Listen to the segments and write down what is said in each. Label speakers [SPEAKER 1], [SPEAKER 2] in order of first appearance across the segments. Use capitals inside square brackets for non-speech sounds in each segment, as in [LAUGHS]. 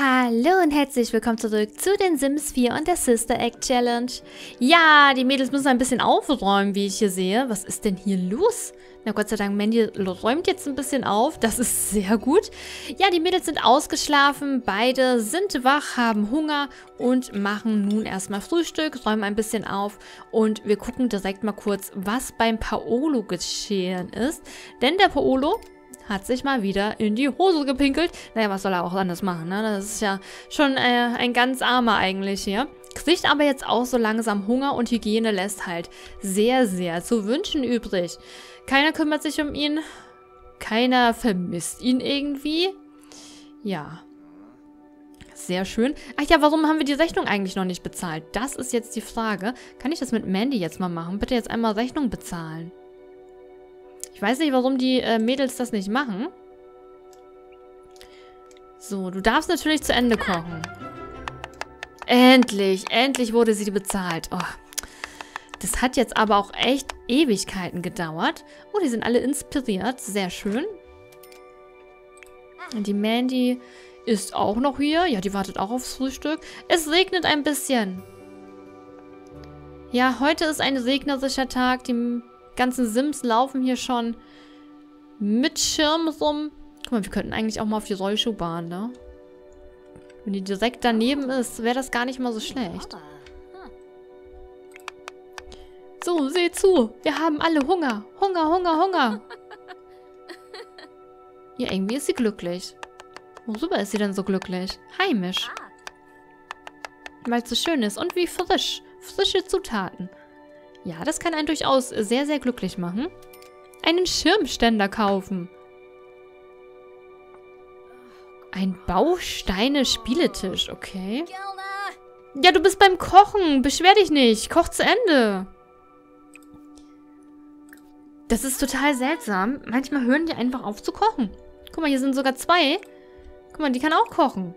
[SPEAKER 1] Hallo und herzlich willkommen zurück zu den Sims 4 und der Sister Act Challenge. Ja, die Mädels müssen ein bisschen aufräumen, wie ich hier sehe. Was ist denn hier los? Na Gott sei Dank, Mandy räumt jetzt ein bisschen auf. Das ist sehr gut. Ja, die Mädels sind ausgeschlafen. Beide sind wach, haben Hunger und machen nun erstmal Frühstück, räumen ein bisschen auf. Und wir gucken direkt mal kurz, was beim Paolo geschehen ist. Denn der Paolo hat sich mal wieder in die Hose gepinkelt. Naja, was soll er auch anders machen, ne? Das ist ja schon äh, ein ganz armer eigentlich hier. Kriegt aber jetzt auch so langsam Hunger und Hygiene lässt halt sehr, sehr zu wünschen übrig. Keiner kümmert sich um ihn. Keiner vermisst ihn irgendwie. Ja. Sehr schön. Ach ja, warum haben wir die Rechnung eigentlich noch nicht bezahlt? Das ist jetzt die Frage. Kann ich das mit Mandy jetzt mal machen? Bitte jetzt einmal Rechnung bezahlen. Ich weiß nicht, warum die äh, Mädels das nicht machen. So, du darfst natürlich zu Ende kochen. Endlich, endlich wurde sie bezahlt. Oh, das hat jetzt aber auch echt Ewigkeiten gedauert. Oh, die sind alle inspiriert. Sehr schön. Und die Mandy ist auch noch hier. Ja, die wartet auch aufs Frühstück. Es regnet ein bisschen. Ja, heute ist ein regnerischer Tag. Die ganzen Sims laufen hier schon mit Schirm rum. Guck mal, wir könnten eigentlich auch mal auf die Rollschuhbahn, ne? Wenn die direkt daneben ist, wäre das gar nicht mal so schlecht. So, seht zu. Wir haben alle Hunger. Hunger, Hunger, Hunger. Ja, irgendwie ist sie glücklich. Worüber ist sie denn so glücklich? Heimisch. Weil es so schön ist und wie frisch. Frische Zutaten. Ja, das kann einen durchaus sehr, sehr glücklich machen. Einen Schirmständer kaufen. Ein Bausteine-Spieletisch, okay. Ja, du bist beim Kochen. Beschwer dich nicht. Koch zu Ende. Das ist total seltsam. Manchmal hören die einfach auf zu kochen. Guck mal, hier sind sogar zwei. Guck mal, die kann auch kochen.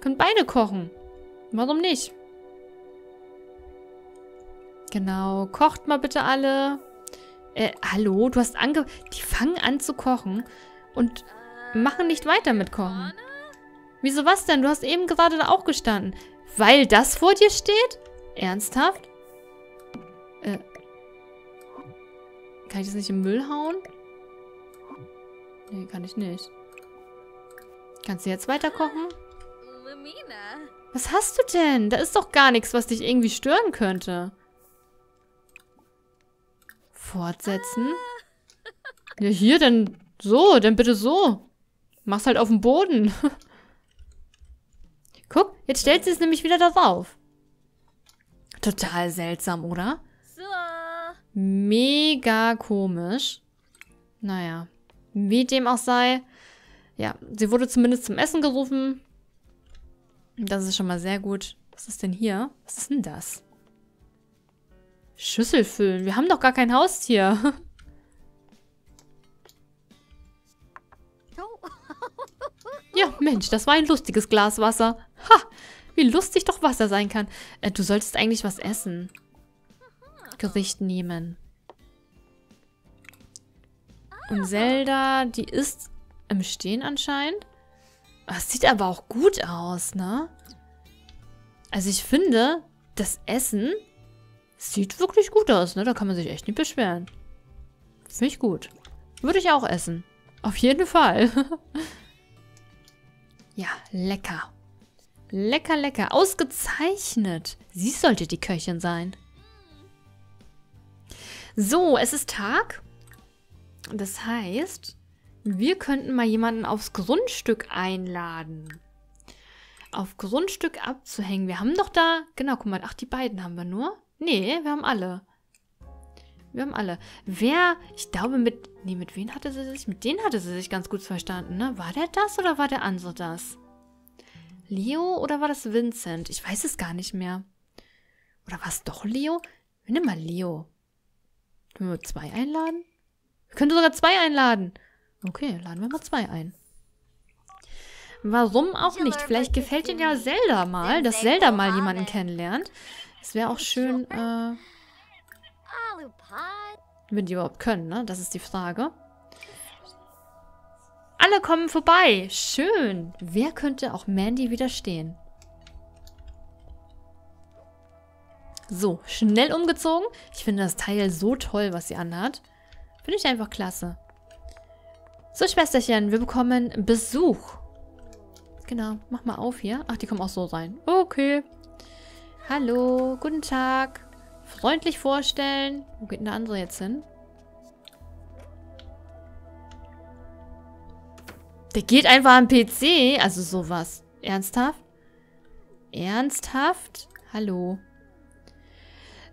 [SPEAKER 1] Können beide kochen. Warum nicht? Genau. Kocht mal bitte alle. Äh, hallo? Du hast ange... Die fangen an zu kochen und machen nicht weiter mit Kochen. Wieso was denn? Du hast eben gerade da auch gestanden. Weil das vor dir steht? Ernsthaft? Äh. Kann ich das nicht im Müll hauen? Nee, kann ich nicht. Kannst du jetzt weiter kochen? Was hast du denn? Da ist doch gar nichts, was dich irgendwie stören könnte. Fortsetzen. Ja, hier, dann so, dann bitte so. Mach's halt auf dem Boden. [LAUGHS] Guck, jetzt stellt sie es nämlich wieder darauf. Total seltsam, oder? Mega komisch. Naja, wie dem auch sei. Ja, sie wurde zumindest zum Essen gerufen. Das ist schon mal sehr gut. Was ist denn hier? Was ist denn das? Schüssel füllen. Wir haben doch gar kein Haustier. [LAUGHS] Ja, Mensch, das war ein lustiges Glas Wasser. Ha, wie lustig doch Wasser sein kann. Äh, du solltest eigentlich was essen. Gericht nehmen. Und Zelda, die ist im Stehen anscheinend. Das sieht aber auch gut aus, ne? Also ich finde, das Essen Sieht wirklich gut aus, ne? Da kann man sich echt nicht beschweren. Finde ich gut. Würde ich auch essen. Auf jeden Fall. [LAUGHS] ja, lecker. Lecker, lecker. Ausgezeichnet. Sie sollte die Köchin sein. So, es ist Tag. Das heißt, wir könnten mal jemanden aufs Grundstück einladen. Auf Grundstück abzuhängen. Wir haben doch da... Genau, guck mal. Ach, die beiden haben wir nur. Nee, wir haben alle. Wir haben alle. Wer, ich glaube mit, nee, mit wem hatte sie sich? Mit denen hatte sie sich ganz gut verstanden, ne? War der das oder war der andere das? Leo oder war das Vincent? Ich weiß es gar nicht mehr. Oder war es doch Leo? Wir nehmen mal Leo. Können wir zwei einladen? Wir können sogar zwei einladen. Okay, laden wir mal zwei ein. Warum auch nicht? Vielleicht gefällt Ihnen ja Zelda mal, dass Zelda mal jemanden kennenlernt. Es wäre auch schön, äh, wenn die überhaupt können, ne? Das ist die Frage. Alle kommen vorbei. Schön. Wer könnte auch Mandy widerstehen? So, schnell umgezogen. Ich finde das Teil so toll, was sie anhat. Finde ich einfach klasse. So, Schwesterchen, wir bekommen Besuch. Genau, mach mal auf hier. Ach, die kommen auch so rein. Okay. Hallo, guten Tag. Freundlich vorstellen. Wo geht denn der andere jetzt hin? Der geht einfach am PC. Also sowas. Ernsthaft? Ernsthaft? Hallo.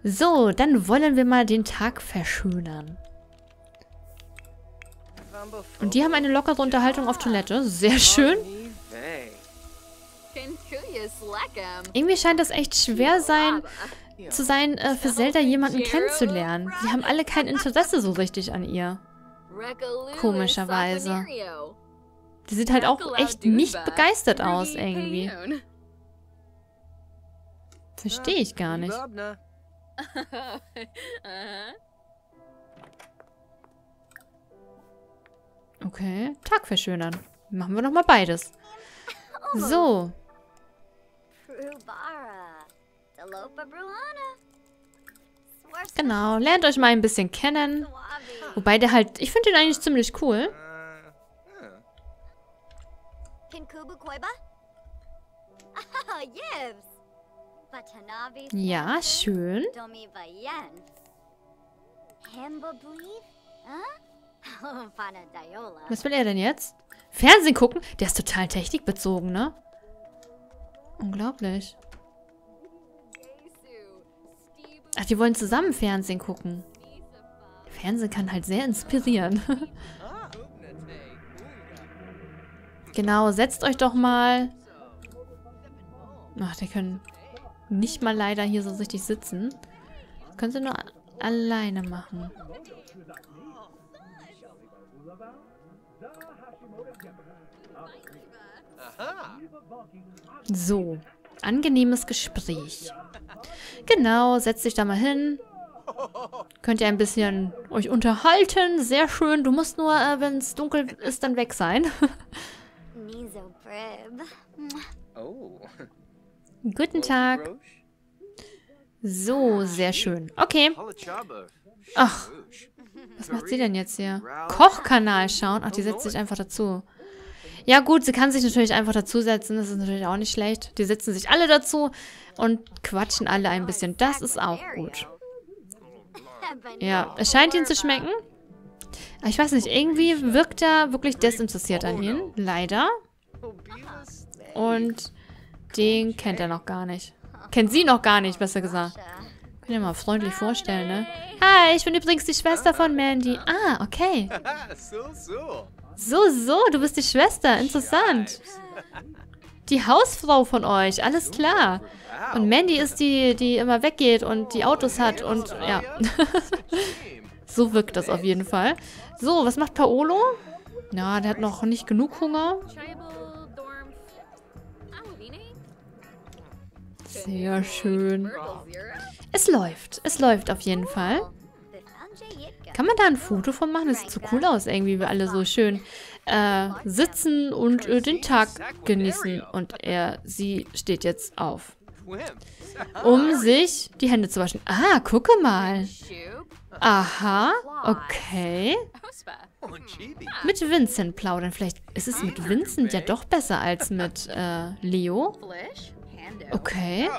[SPEAKER 1] So, dann wollen wir mal den Tag verschönern. Und die haben eine lockere Unterhaltung auf Toilette. Sehr schön. Irgendwie scheint das echt schwer sein, zu sein, äh, für Zelda jemanden kennenzulernen. Sie haben alle kein Interesse so richtig an ihr. Komischerweise. Die sieht halt auch echt nicht begeistert aus, irgendwie. Verstehe ich gar nicht. [LAUGHS] Okay, Tag verschönern. Machen wir nochmal beides. [LAUGHS] So. Genau, lernt euch mal ein bisschen kennen. Wobei der halt, ich finde den eigentlich ziemlich cool. Ja, [LAUGHS] schön. [LAUGHS] Was will er denn jetzt? Fernsehen gucken? Der ist total technikbezogen, ne? Unglaublich. Ach, die wollen zusammen Fernsehen gucken. Fernsehen kann halt sehr inspirieren. [LAUGHS] genau, setzt euch doch mal. Ach, die können nicht mal leider hier so richtig sitzen. Können sie nur alleine machen. So, angenehmes Gespräch. Genau, setzt dich da mal hin. Könnt ihr ein bisschen euch unterhalten. Sehr schön. Du musst nur, äh, wenn es dunkel ist, dann weg sein. [LAUGHS] Oh. Guten Tag. So, sehr schön. Okay. Ach, was macht sie denn jetzt hier? Kochkanal schauen? Ach, die setzt sich einfach dazu. Ja gut, sie kann sich natürlich einfach dazusetzen. Das ist natürlich auch nicht schlecht. Die setzen sich alle dazu und quatschen alle ein bisschen. Das ist auch gut. Ja, es scheint ihnen zu schmecken. Ich weiß nicht, irgendwie wirkt er wirklich desinteressiert an ihnen. Leider. Und den kennt er noch gar nicht. Kennt sie noch gar nicht, besser gesagt. Kann ich mal freundlich vorstellen, ne? Hi, ich bin übrigens die Schwester von Mandy. Ah, okay. [LAUGHS] So, so, du bist die Schwester. Interessant. Die Hausfrau von euch, alles klar. Und Mandy ist die, die immer weggeht und die Autos hat und ja. [LAUGHS] so wirkt das auf jeden Fall. So, was macht Paolo? Ja, der hat noch nicht genug Hunger. Sehr schön. Es läuft. Es läuft auf jeden Fall. Kann man da ein Foto von machen? Das sieht so cool aus, irgendwie, wie wir alle so schön äh, sitzen und äh, den Tag genießen. Und er, sie steht jetzt auf. Um sich die Hände zu waschen. Ah, gucke mal. Aha, okay. Mit Vincent plaudern. Vielleicht ist es mit Vincent ja doch besser als mit äh, Leo. Okay.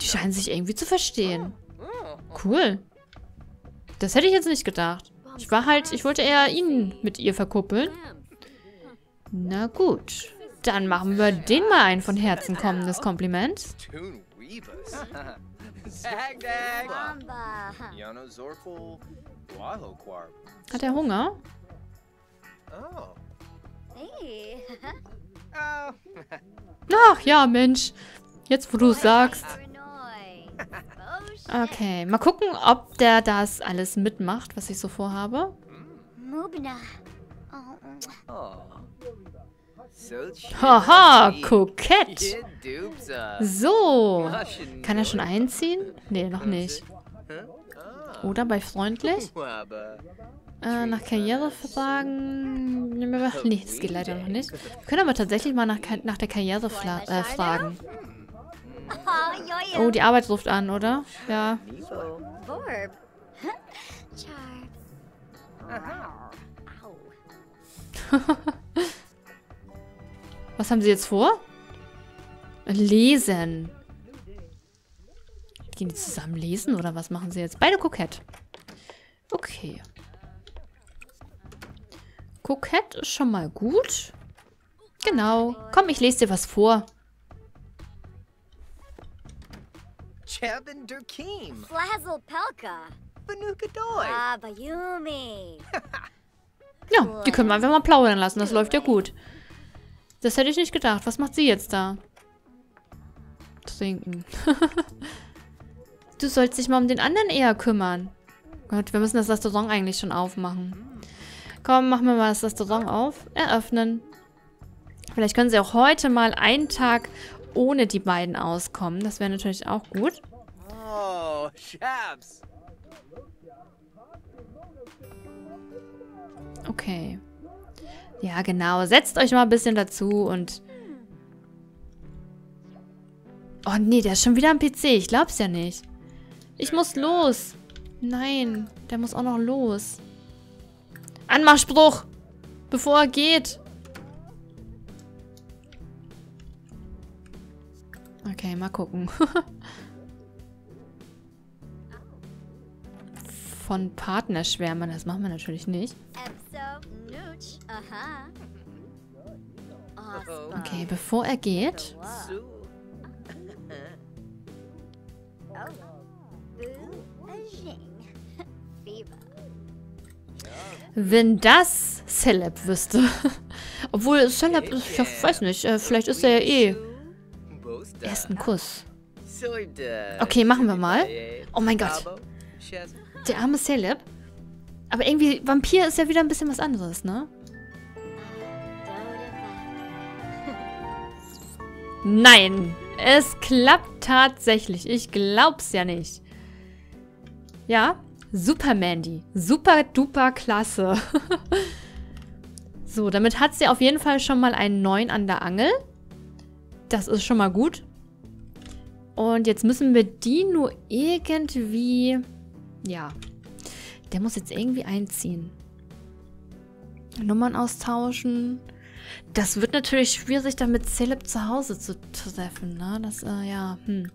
[SPEAKER 1] Die scheinen sich irgendwie zu verstehen. Cool. Das hätte ich jetzt nicht gedacht. Ich war halt, ich wollte eher ihn mit ihr verkuppeln. Na gut. Dann machen wir den mal ein von Herzen kommendes Kompliment. Hat er Hunger? Ach ja, Mensch. Jetzt, wo du es sagst. Okay, mal gucken, ob der das alles mitmacht, was ich so vorhabe. Haha, kokett. So. Kann er schon einziehen? Nee, noch nicht. Oder bei freundlich? Äh, nach Karriere fragen. Nee, das geht leider noch nicht. Wir können aber tatsächlich mal nach, nach der Karriere äh, fragen. Oh, die Arbeit ruft an, oder? Ja. [LAUGHS] Was haben sie jetzt vor? Lesen. Gehen die zusammen lesen oder was machen sie jetzt? Beide kokett. Okay. Kokett ist schon mal gut. Genau. Komm, ich lese dir was vor.
[SPEAKER 2] Chebin Durkim.
[SPEAKER 3] Flazzle Pelka.
[SPEAKER 2] Banuka Doi.
[SPEAKER 3] Ah, Bayumi. [LAUGHS]
[SPEAKER 1] Ja, die können wir einfach mal plaudern lassen. Das läuft ja gut. Das hätte ich nicht gedacht. Was macht sie jetzt da? Trinken. [LAUGHS] du sollst dich mal um den anderen eher kümmern. Gott, wir müssen das Restaurant eigentlich schon aufmachen. Komm, machen wir mal das Restaurant auf. Eröffnen. Vielleicht können sie auch heute mal einen Tag ohne die beiden auskommen. Das wäre natürlich auch gut.
[SPEAKER 2] Oh.
[SPEAKER 1] Okay. Ja, genau. Setzt euch mal ein bisschen dazu und... Oh, nee, der ist schon wieder am PC. Ich glaub's ja nicht. Ich muss los. Nein, der muss auch noch los. Anmachspruch! Bevor er geht. Okay, mal gucken. [LAUGHS] Von Partner schwärmen, das machen wir natürlich nicht. Okay, bevor er geht... Wenn das Celeb wüsste. [LAUGHS] Obwohl, Celeb ist, ich weiß nicht, äh, vielleicht ist er ja eh ersten Kuss. Okay, machen wir mal. Oh mein Gott. Der arme Celeb. Aber irgendwie, Vampir ist ja wieder ein bisschen was anderes, ne? Nein, es klappt tatsächlich. Ich glaub's ja nicht. Ja, super Mandy. Super duper klasse. [LAUGHS] so, damit hat sie auf jeden Fall schon mal einen neuen an der Angel. Das ist schon mal gut. Und jetzt müssen wir die nur irgendwie... Ja. Der muss jetzt irgendwie einziehen. Nummern austauschen. Das wird natürlich schwierig, damit Celeb zu Hause zu treffen, ne? Das, äh, ja, hm.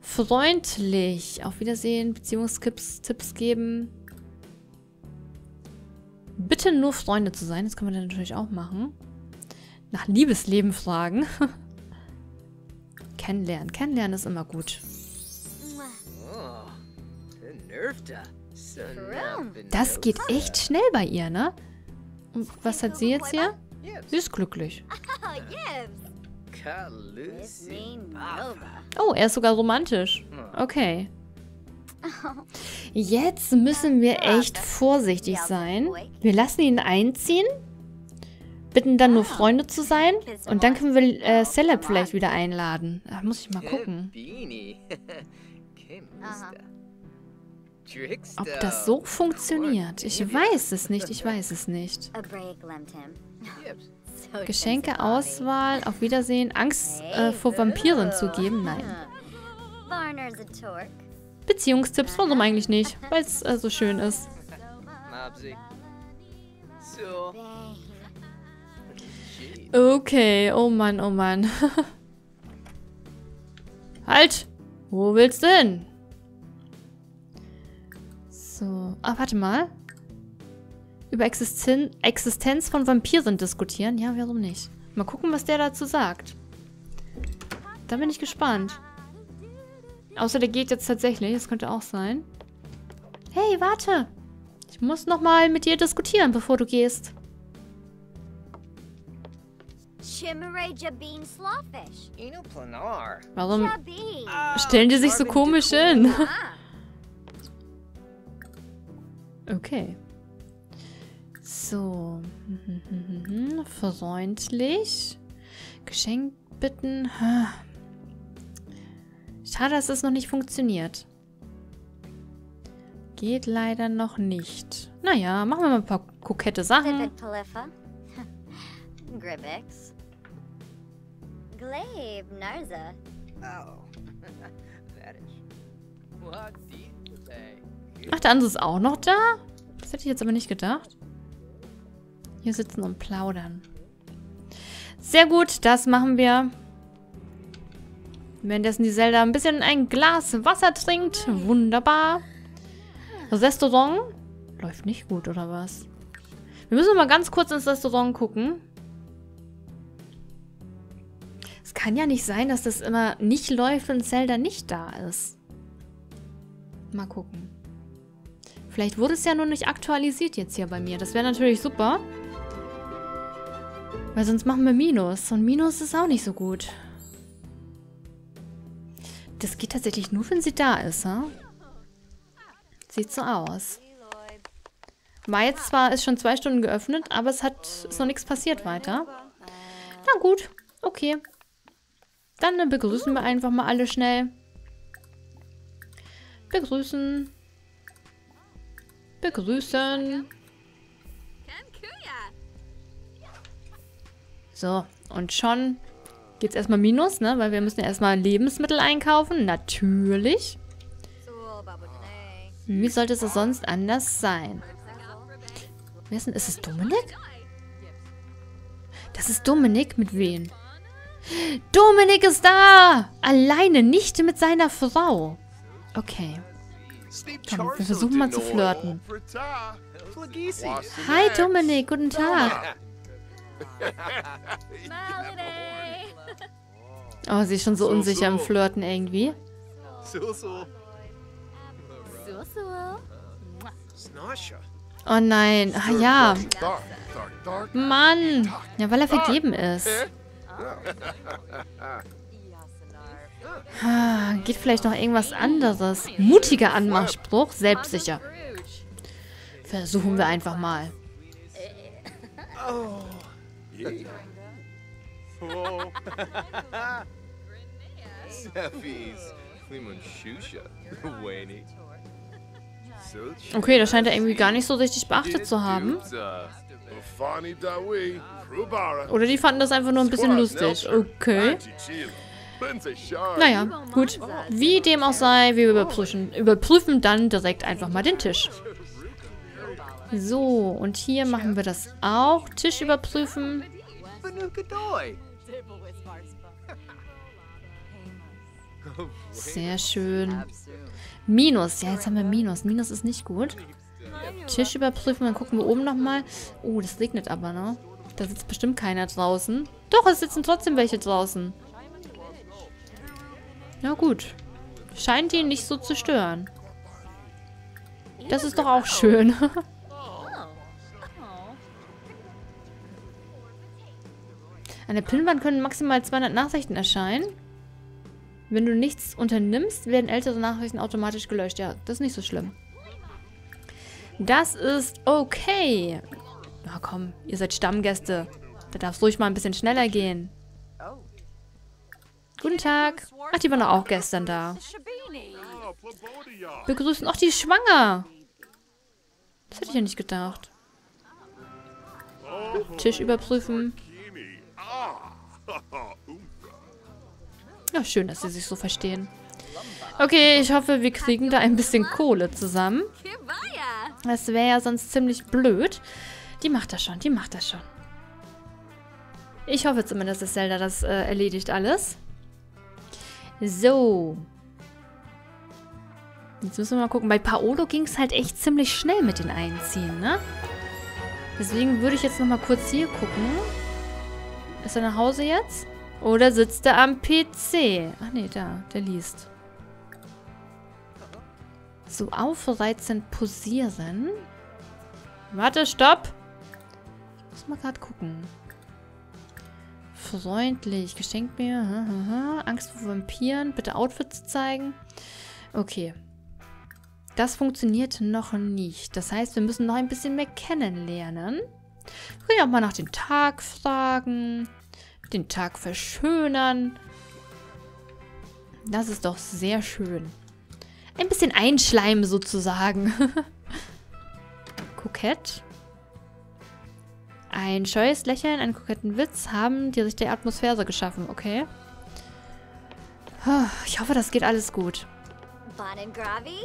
[SPEAKER 1] Freundlich. Auf Wiedersehen. Beziehungstipps Tipps geben. Bitte nur Freunde zu sein. Das kann man dann natürlich auch machen. Nach Liebesleben fragen. [LAUGHS] Kennenlernen. Kennenlernen ist immer gut. Das geht echt schnell bei ihr, ne? Und was hat sie jetzt hier? Sie ist glücklich. Oh, er ist sogar romantisch. Okay. Jetzt müssen wir echt vorsichtig sein. Wir lassen ihn einziehen bitten dann nur Freunde zu sein. Und dann können wir äh, Celeb vielleicht wieder einladen. Da muss ich mal gucken. [LAUGHS] Ob das so funktioniert. Ich weiß es nicht, ich weiß es nicht. [LAUGHS] Geschenke, Auswahl, auf Wiedersehen, Angst äh, vor Vampiren zu geben? Nein. [LAUGHS] Beziehungstipps, warum eigentlich nicht? Weil es äh, so schön ist. Okay, oh Mann, oh Mann. [LAUGHS] halt! Wo willst du hin? So. Ah, warte mal. Über Existen Existenz von Vampiren diskutieren? Ja, warum nicht? Mal gucken, was der dazu sagt. Da bin ich gespannt. Außer der geht jetzt tatsächlich. Das könnte auch sein. Hey, warte. Ich muss nochmal mit dir diskutieren, bevor du gehst. Warum stellen die sich so komisch hin? [LAUGHS] Okay. So. [LAUGHS] Freundlich. Geschenk bitten. Schade, dass es noch nicht funktioniert. geht leider noch nicht. Naja, machen wir mal ein paar kokette Sachen.
[SPEAKER 3] Gribbix. [LAUGHS] Glaive Narza.
[SPEAKER 2] Oh. [LAUGHS] that is. What did they?
[SPEAKER 1] Ach, der andere ist auch noch da? Das hätte ich jetzt aber nicht gedacht. Hier sitzen und plaudern. Sehr gut, das machen wir. Währenddessen die Zelda ein bisschen ein Glas Wasser trinkt. Wunderbar. Das Restaurant läuft nicht gut, oder was? Wir müssen mal ganz kurz ins Restaurant gucken. Kann ja nicht sein, dass das immer nicht läuft, wenn Zelda nicht da ist. Mal gucken. Vielleicht wurde es ja nur nicht aktualisiert jetzt hier bei mir. Das wäre natürlich super. Weil sonst machen wir Minus. Und Minus ist auch nicht so gut. Das geht tatsächlich nur, wenn sie da ist, ha? Sieht so aus. War jetzt zwar, ist schon zwei Stunden geöffnet, aber es hat, ist noch nichts passiert weiter. Na gut, okay. Dann äh, begrüßen wir einfach mal alle schnell. Begrüßen. Begrüßen. So, und schon geht's erstmal Minus, ne? Weil wir müssen ja erstmal Lebensmittel einkaufen. Natürlich. Wie sollte es sonst anders sein? Wer ist denn? Ist es Dominik? Das ist Dominik? Mit wem? Dominik ist da! Alleine, nicht mit seiner Frau. Okay. Komm, wir versuchen mal zu flirten. Hi Dominik, guten Tag. Oh, sie ist schon so unsicher im Flirten irgendwie. Oh nein. Ah ja. Mann. Ja, weil er vergeben ist. Ah, geht vielleicht noch irgendwas anderes. Mutiger Anmachspruch, selbstsicher. Versuchen wir einfach mal.
[SPEAKER 4] Wayne. [LAUGHS]
[SPEAKER 1] Okay, das scheint er irgendwie gar nicht so richtig beachtet zu haben. Oder die fanden das einfach nur ein bisschen lustig. Okay. Naja, gut. Wie dem auch sei, wir überprüfen, überprüfen dann direkt einfach mal den Tisch. So, und hier machen wir das auch. Tisch überprüfen. Sehr schön. Minus. Ja, jetzt haben wir Minus. Minus ist nicht gut. Tisch überprüfen. Dann gucken wir oben nochmal. Oh, das regnet aber, ne? Da sitzt bestimmt keiner draußen. Doch, es sitzen trotzdem welche draußen. Na gut. Scheint ihn nicht so zu stören. Das ist doch auch schön. [LAUGHS] An der Pinnwand können maximal 200 Nachrichten erscheinen. Wenn du nichts unternimmst, werden ältere Nachrichten automatisch gelöscht. Ja, das ist nicht so schlimm. Das ist okay. Na komm, ihr seid Stammgäste. Da darf es ruhig mal ein bisschen schneller gehen. Guten Tag. Ach, die waren doch auch gestern da. Begrüßen. Ach, die schwanger. Das hätte ich ja nicht gedacht. Tisch überprüfen. Ja, schön, dass sie sich so verstehen. Okay, ich hoffe, wir kriegen da ein bisschen Kohle zusammen. Das wäre ja sonst ziemlich blöd. Die macht das schon, die macht das schon. Ich hoffe zumindest, dass Zelda das äh, erledigt alles. So. Jetzt müssen wir mal gucken. Bei Paolo ging es halt echt ziemlich schnell mit den Einziehen, ne? Deswegen würde ich jetzt nochmal kurz hier gucken. Ist er nach Hause jetzt? Oder sitzt er am PC? Ach nee, da. Der liest. So aufreizend posieren. Warte, stopp. Ich muss mal gerade gucken. Freundlich. Geschenkt mir. Ha, ha, ha. Angst vor Vampiren. Bitte Outfits zeigen. Okay. Das funktioniert noch nicht. Das heißt, wir müssen noch ein bisschen mehr kennenlernen. Wir können ja auch mal nach dem Tag fragen. Den Tag verschönern. Das ist doch sehr schön. Ein bisschen einschleimen sozusagen. [LAUGHS] Kokett. Ein scheues Lächeln, einen koketten Witz haben die richtige Atmosphäre geschaffen, okay. Ich hoffe, das geht alles gut.
[SPEAKER 3] Bon and Gravi?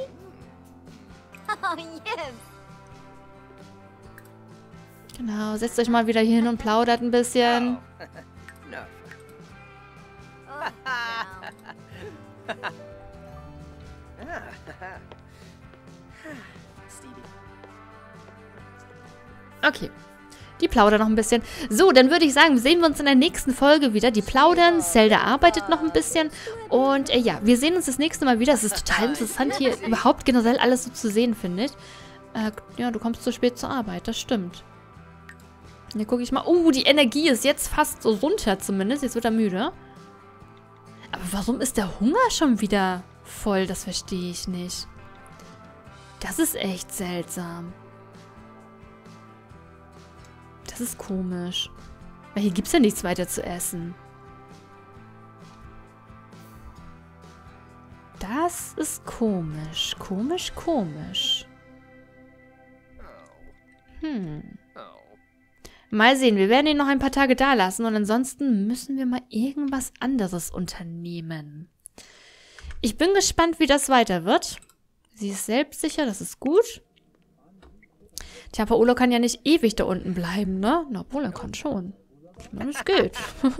[SPEAKER 3] Oh, yes.
[SPEAKER 1] Genau, setzt euch mal wieder hier hin und plaudert ein bisschen.
[SPEAKER 2] No.
[SPEAKER 3] Oh, no. [LAUGHS]
[SPEAKER 1] Okay. Die plaudern noch ein bisschen. So, dann würde ich sagen, sehen wir uns in der nächsten Folge wieder. Die plaudern, Zelda arbeitet noch ein bisschen. Und äh, ja, wir sehen uns das nächste Mal wieder. Es ist total interessant, hier überhaupt generell alles so zu sehen, finde ich. Äh, ja, du kommst zu spät zur Arbeit, das stimmt. Hier gucke ich mal. Oh, die Energie ist jetzt fast so runter zumindest. Jetzt wird er müde. Aber warum ist der Hunger schon wieder voll? Das verstehe ich nicht. Das ist echt seltsam. Das ist komisch. Weil hier gibt es ja nichts weiter zu essen. Das ist komisch. Komisch, komisch. Hm. Mal sehen, wir werden ihn noch ein paar Tage da lassen und ansonsten müssen wir mal irgendwas anderes unternehmen. Ich bin gespannt, wie das weiter wird. Sie ist selbstsicher, das ist gut. Tja, Paolo kann ja nicht ewig da unten bleiben, ne? Na, obwohl, er kann schon. Ich meine, es geht. [LAUGHS]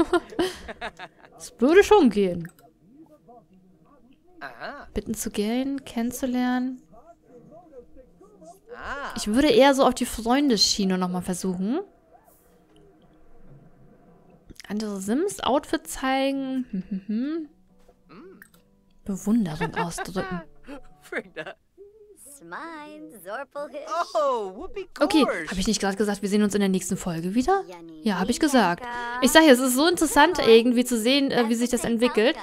[SPEAKER 1] Es würde schon gehen.
[SPEAKER 2] Aha.
[SPEAKER 1] Bitten zu gehen, kennenzulernen.
[SPEAKER 2] Ah.
[SPEAKER 1] Ich würde eher so auf die Freundesschiene nochmal versuchen. Andere Sims-Outfit zeigen. Hm, hm, hm. Bewunderung ausdrücken. [LAUGHS] Okay,
[SPEAKER 2] gorge.
[SPEAKER 1] habe ich nicht gerade gesagt, wir sehen uns in der nächsten Folge wieder? Ja, habe ich gesagt. Ich sage es ist so interessant irgendwie zu sehen, äh, wie sich das entwickelt.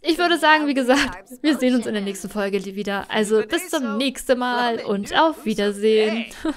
[SPEAKER 1] Ich würde sagen, wie gesagt, wir sehen uns in der nächsten Folge wieder. Also bis zum nächsten Mal und auf Wiedersehen. [LAUGHS]